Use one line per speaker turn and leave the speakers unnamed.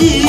जी